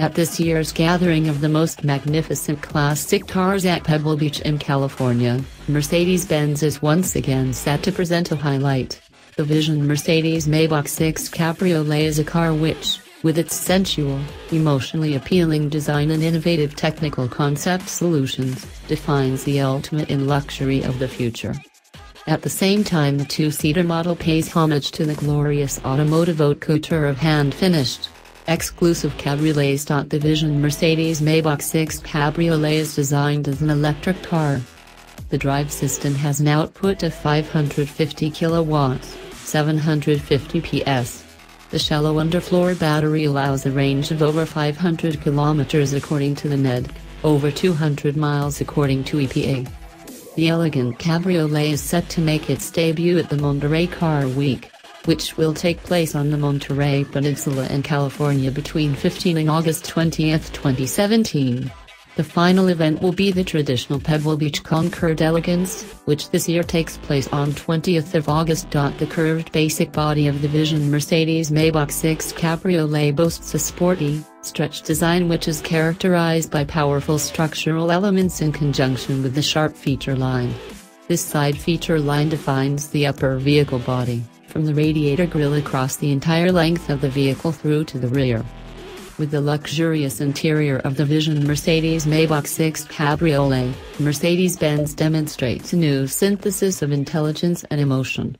At this year's gathering of the most magnificent classic cars at Pebble Beach in California, Mercedes-Benz is once again set to present a highlight. The Vision Mercedes Maybach 6 Cabriolet is a car which, with its sensual, emotionally appealing design and innovative technical concept solutions, defines the ultimate in luxury of the future. At the same time the two-seater model pays homage to the glorious automotive haute couture of hand-finished, exclusive cabriolets. The Vision Mercedes Maybach 6 Cabriolet is designed as an electric car. The drive system has an output of 550 kilowatts, 750 PS. The shallow underfloor battery allows a range of over 500 kilometers according to the NEDC, over 200 miles according to EPA. The elegant cabriolet is set to make its debut at the Monterey Car Week which will take place on the Monterey Peninsula in California between 15 and August 20, 2017. The final event will be the traditional Pebble Beach Concours d'Élégance, which this year takes place on 20th of August. The curved basic body of the Vision Mercedes Maybach 6 Cabriolet boasts a sporty, stretched design which is characterized by powerful structural elements in conjunction with the sharp feature line. This side feature line defines the upper vehicle body from the radiator grille across the entire length of the vehicle through to the rear. With the luxurious interior of the Vision Mercedes Maybach 6 Cabriolet, Mercedes-Benz demonstrates a new synthesis of intelligence and emotion.